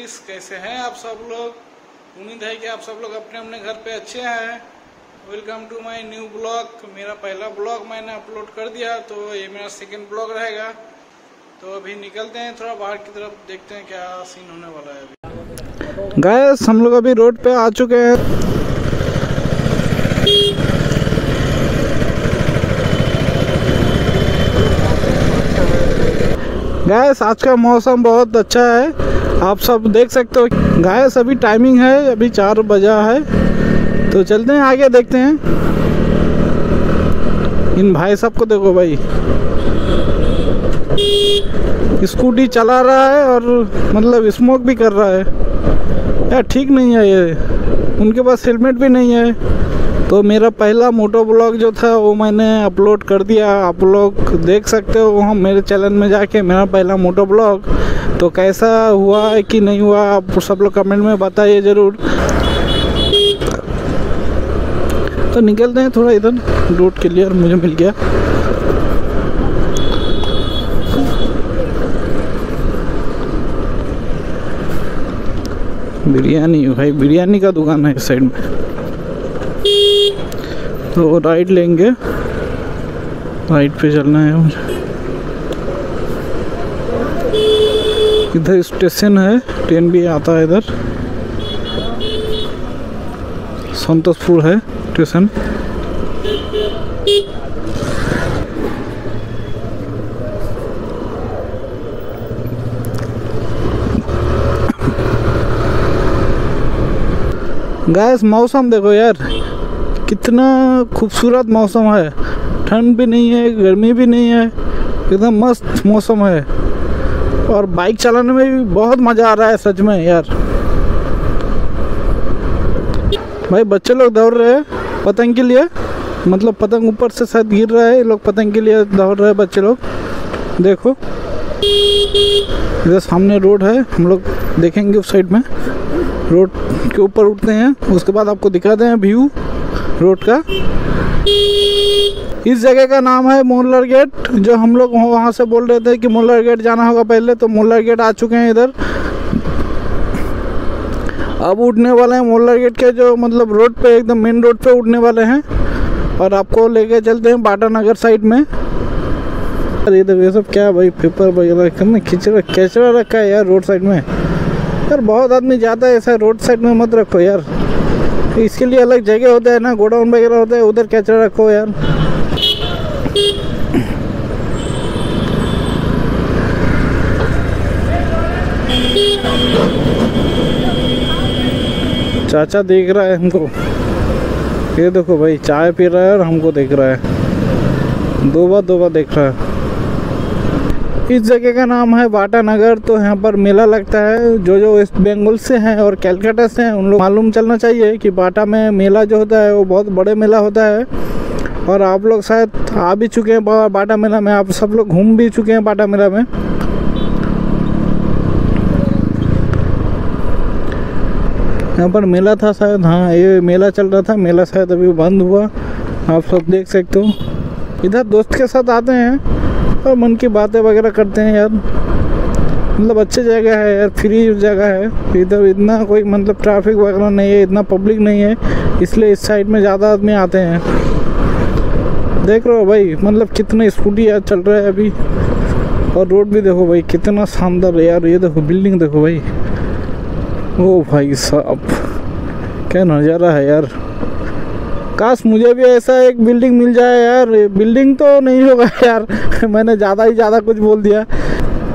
Guys कैसे हैं आप सब लोग? उम्मीद है कि आप सब लोग अपने अपने घर पे अच्छे हैं। Welcome to my new blog मेरा पहला ब्लॉग मैंने अपलोड कर दिया तो ये मेरा सेकंड ब्लॉग रहेगा। तो अभी निकलते हैं थोड़ा बाहर की तरफ़, देखते हैं क्या सीन होने वाला है अभी। गाइस हम लोग अभी रोड पे आ चुके हैं। गैस आज का मौसम बहुत अच्छा है। आप सब देख सकते हो। गाय अभी टाइमिंग है, अभी चार बजा है। तो चलते हैं, आगे देखते हैं। इन भाई साहब को देखो भाई। स्कूटी चला रहा है और मतलब स्मोक भी कर रहा है। यार, ठीक नहीं है ये। उनके पास हेलमेट भी नहीं है। तो मेरा पहला मोटो ब्लॉग जो था, वो मैंने अपलोड कर दिया। आप लोग देख सकते हो, वहाँ मेरे चैनल में जाके मेरा पहला मोटो ब्लॉग तो कैसा हुआ है कि नहीं हुआ, आप सब लोग कमेंट में बताइए ज़रूर। तो निकलते हैं थोड़ा इधर रोड क्लियर मुझे मिल गया। बिरयानी, भाई बिरयानी का दुकान है इस साइड में। तो राइट लेंगे। राइट पे चलना है मुझे। इधर स्टेशन है, ट्रेन भी आता है इधर। संतोषपुर है स्टेशन। गैस मौसम देखो यार, कितना खूबसूरत मौसम है। ठंड भी नहीं है, गर्मी भी नहीं है, एकदम मस्त मौसम है। और बाइक चलाने में भी बहुत मज़ा आ रहा है सच में यार। भाई बच्चे लोग दौड़ रहे हैं पतंग के लिए। मतलब पतंग ऊपर से शायद गिर रहा है, ये लोग पतंग के लिए दौड़ रहे हैं बच्चे लोग। देखो। इधर सामने रोड है, हम लोग देखेंगे उस साइड में। रोड के ऊपर उठते हैं, उसके बाद आपको दिखाते हैं व्यू रोड का। इस जगह का नाम है मोलर गेट, जो हम लोग वहाँ से बोल रहे थे कि मोलर गेट जाना होगा पहले तो मोलर गेट आ चुके हैं इधर। अब उठने वाले हैं मोलर गेट के, जो मतलब रोड पे, एकदम मेन रोड पे उठने वाले हैं। और आपको लेके चलते हैं बाटा नगर साइड में। अरे तो ये सब क्या भाई पेपर वगैरह खिचड़ा कचरा रखा है यार रोड साइड में। यार बहुत आदमी जाता है ऐसा रोड साइड में मत रखो यार। इसके लिए अलग जगह होता है ना, गोडाउन वगैरह होता है, उधर कचरा रखो यार। चाचा देख रहा है हमको। ये देखो भाई, चाय पी रहा है और हमको देख रहा है। दो बार दो बार देख रहा है। इस जगह का नाम है बाटा नगर तो यहाँ पर मेला लगता है। जो जो वेस्ट बंगाल से हैं और कैलकाटा से हैं, उन लोग मालूम चलना चाहिए कि बाटा में मेला जो होता है, वो बहुत बड़े मेला होता है। और आप लोग शायद आ भी चुके हैं बाटा मेला में। आप सब लोग घूम भी चुके हैं बाटा मेला में। यहाँ पर मेला था शायद। हाँ ये मेला चल रहा था। मेला शायद अभी बंद हुआ। आप सब देख सकते हो। इधर दोस्त के साथ आते हैं। और मन की बातें वगैरह करते हैं यार। मतलब अच्छी जगह है यार। फ्री जगह है। इधर इतना कोई मतलब ट्रैफ़िक वगैरह नहीं है। इतना पब्लिक नहीं है। इसलिए इस साइड में ज़्यादा आदमी आते हैं। देख रहे हो भाई मतलब कितने स्कूटी यार चल रहा है अभी। और रोड भी देखो भाई, कितना शानदार है यार। ये देखो, बिल्डिंग देखो भाई। ओ भाई साहब, क्या नज़ारा है यार। काश मुझे भी ऐसा एक बिल्डिंग मिल जाए यार। बिल्डिंग तो नहीं होगा यार। मैंने ज़्यादा ही ज़्यादा कुछ बोल दिया।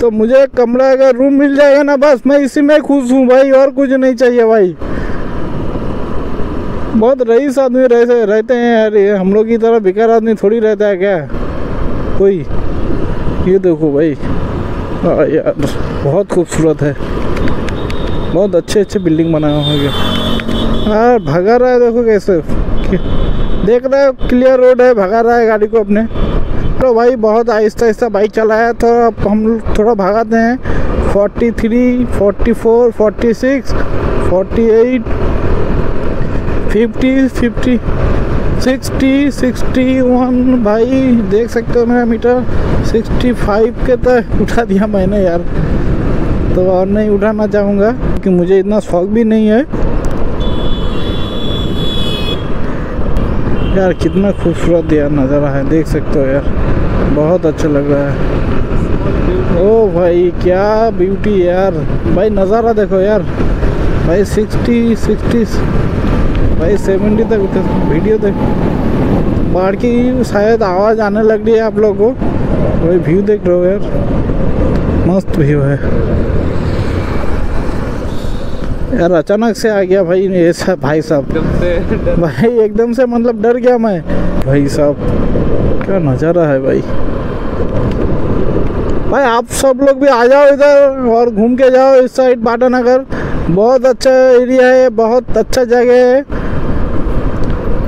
तो मुझे कमरा अगर रूम मिल जाएगा ना, बस मैं इसी में खुश हूँ भाई। और कुछ नहीं चाहिए भाई। बहुत रईस आदमी रहते रहते हैं यार ये हम लोग की तरह बेकार आदमी थोड़ी रहता है क्या? कोई? ये देखो भाई। यार बहुत खूबसूरत है। बहुत अच्छे अच्छे बिल्डिंग बनाया हुआ है यार भगा रहा है देखो कैसे। देख रहे हो क्लियर रोड है भगा रहा है गाड़ी को अपने। तो भाई बहुत आहिस्ता आहिस्ता बाइक चलाया तो अब हम थोड़ा भगाते हैं। 43, 44, 46, 48, 50, 50, 60, 61 भाई देख सकते हो मेरा मीटर? 65 के तक उठा दिया मैंने यार। तो और नहीं उठाना चाहूँगा क्योंकि मुझे इतना शौक भी नहीं है। यार कितना खूबसूरत यार नज़ारा है देख सकते हो यार। बहुत अच्छा लग रहा है। ओ भाई क्या ब्यूटी यार। भाई नज़ारा देखो यार। भाई सिक्सटी सिक्सटी भाई सेवेंटी तक तो वीडियो देख। बाढ़ की शायद आवाज़ आने लग रही है आप लोगों को। वही व्यू देख रहे हो यार। मस्त व्यू है। यार अचानक से आ गया भाई ऐसा भाई साहब। भाई एकदम से मतलब डर गया मैं। भाई साहब क्या नज़ारा है भाई। भाई आप सब लोग भी आ जाओ इधर और घूम के जाओ इस साइड बाटा नगर बहुत अच्छा एरिया है बहुत अच्छा जगह है।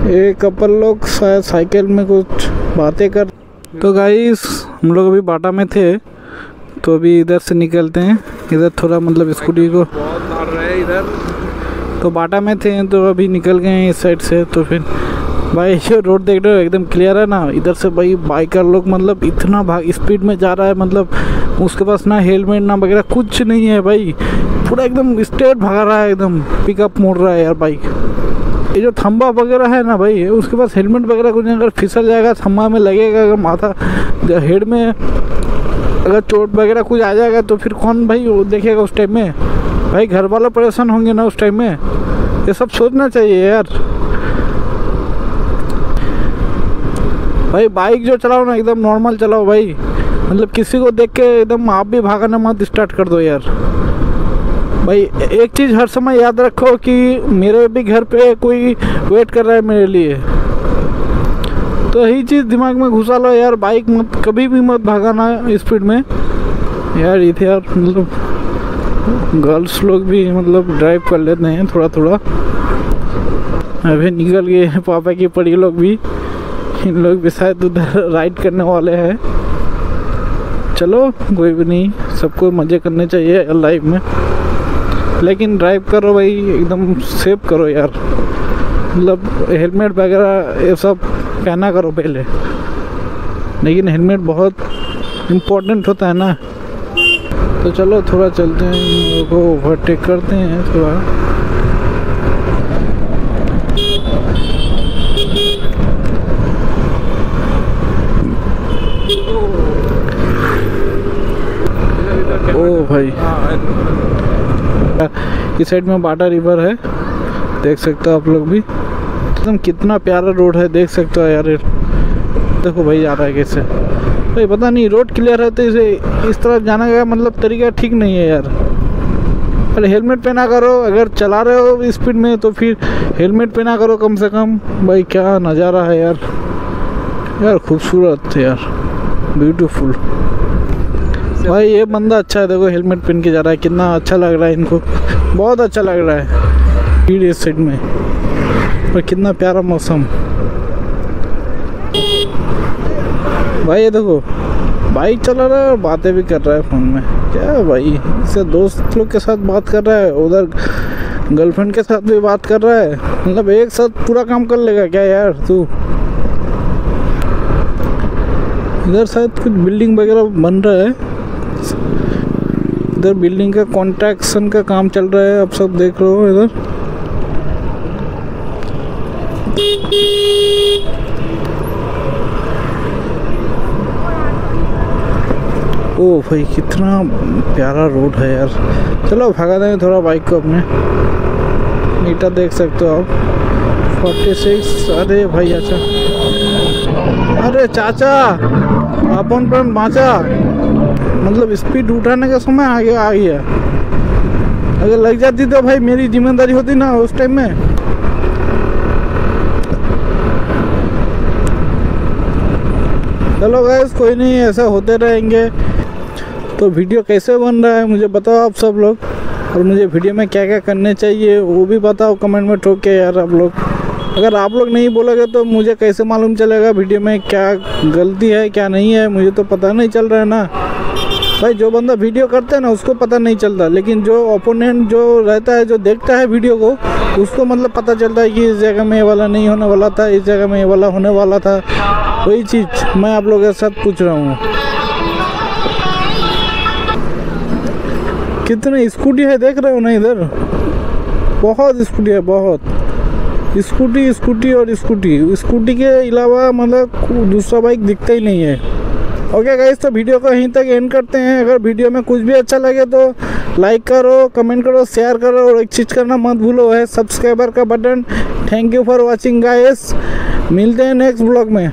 ये कपल लोग शायद साइकिल में कुछ बातें कर तो गाइस हम लोग अभी बाटा में थे तो अभी इधर से निकलते हैं। इधर थोड़ा मतलब स्कूटी को इधर तो बाटा में थे तो अभी निकल गए इस साइड से तो फिर भाई जो रोड देख रहे हो, एकदम क्लियर है ना? इधर से भाई बाइकर लोग मतलब इतना भाग स्पीड में जा रहा है मतलब उसके पास ना हेलमेट ना वगैरह कुछ नहीं है भाई। पूरा एकदम स्ट्रेट भगा रहा है, एकदम पिकअप मोड़ रहा है यार बाइक ये जो थम्बा वगैरह है ना भाई उसके पास हेलमेट वगैरह कुछ अगर फिसल जाएगा थम्बा में लगेगा, अगर माथा हेड में अगर चोट वगैरह कुछ आ जाएगा तो फिर कौन भाई वो देखेगा उस टाइम में? भाई घर वाले परेशान होंगे ना उस टाइम में। ये सब सोचना चाहिए यार। भाई बाइक जो चलाओ ना, एकदम नॉर्मल चलाओ भाई। मतलब किसी को देख के एकदम आप भी भागना मत स्टार्ट कर दो यार। भाई, एक चीज़ हर समय याद रखो कि मेरे भी घर पे कोई वेट कर रहा है मेरे लिए। तो यही चीज़ दिमाग में घुसा लो यार, बाइक मत, कभी भी मत भागाना स्पीड में। यार, ये थे यार मतलब गर्ल्स लोग भी मतलब ड्राइव कर लेते हैं थोड़ा थोड़ा अभी निकल गए हैं पापा की पड़ी लोग भी। इन लोग भी शायद उधर राइड करने वाले हैं। चलो, कोई भी नहीं, सबको मज़े करने चाहिए लाइफ में। लेकिन ड्राइव करो भाई, एकदम सेफ़ करो यार। मतलब हेलमेट वगैरह ये सब पहना करो पहले। लेकिन हेलमेट बहुत इम्पोर्टेंट होता है ना। तो चलो थोड़ा चलते हैं, इन को ओवरटेक करते हैं थोड़ा। ओ भाई। इस साइड में बाटा रिवर है। देख सकते हो आप लोग भी। एकदम कितना प्यारा रोड है, देख सकते हो यार। देखो भाई जा रहा है कैसे। भाई, पता नहीं, रोड क्लियर है तो इसे इस तरफ़ जाने का मतलब तरीका ठीक नहीं है यार। अरे हेलमेट पहना करो, अगर चला रहे हो स्पीड में तो फिर हेलमेट पहना करो कम से कम। भाई, क्या नज़ारा है यार। यार, खूबसूरत यार। ब्यूटीफुल भाई, ये बंदा अच्छा है, देखो हेलमेट पहन के जा रहा है, कितना अच्छा लग रहा है इनको। बहुत अच्छा लग रहा है। इस साइड में। और कितना प्यारा मौसम। भाई, ये देखो बाइक चला रहा है और बातें भी कर रहा है फ़ोन में। क्या भाई? इससे दोस्त लोग के साथ बात कर रहा है, उधर गर्लफ्रेंड के साथ भी बात कर रहा है। मतलब एक साथ पूरा काम कर लेगा क्या यार तू? इधर शायद कुछ बिल्डिंग वगैरह बन रहा है। इधर बिल्डिंग का कॉन्ट्रैक्शन का काम चल रहा है, आप सब देख रहे हो इधर। ओ भाई, कितना प्यारा रोड है यार। चलो, भगा देंगे थोड़ा बाइक को अपने। मीटर देख सकते हो आप। फोर्टी सिक्स अरे भाई अच्छा। अरे चाचा अपन पर बाँचा। मतलब स्पीड उठाने का समय आ गया आ गया। अगर लग जाती तो भाई मेरी ज़िम्मेदारी होती ना उस टाइम में। चलो गैस कोई नहीं, ऐसा होते रहेंगे। तो वीडियो कैसे बन रहा है, मुझे बताओ आप सब लोग। और मुझे वीडियो में क्या क्या करने चाहिए, वो भी बताओ कमेंट में ठोक के यार आप लोग। अगर आप लोग नहीं बोलोगे तो मुझे कैसे मालूम चलेगा वीडियो में क्या गलती है, क्या नहीं है, मुझे तो पता नहीं चल रहा है ना। भाई, जो बंदा वीडियो करता है ना, उसको पता नहीं चलता। लेकिन जो ओपोनेंट जो रहता है, जो देखता है वीडियो को, उसको मतलब पता चलता है कि इस जगह में ये वाला नहीं होने वाला था, इस जगह में ये वाला होने वाला था। वही चीज़ मैं आप लोगों के साथ पूछ रहा हूँ। कितने स्कूटी है, देख रहे हो ना इधर? बहुत स्कूटी है, बहुत। स्कूटी स्कूटी और स्कूटी स्कूटी के अलावा मतलब दूसरा बाइक दिखता ही नहीं है। ओके गाइज़ तो वीडियो को यहीं तक एंड करते हैं। अगर वीडियो में कुछ भी अच्छा लगे तो लाइक करो कमेंट करो शेयर करो और एक चीज़ करना मत भूलो, है। सब्सक्राइबर का button thank you for watching guys मिलते हैं नेक्स्ट ब्लॉग में।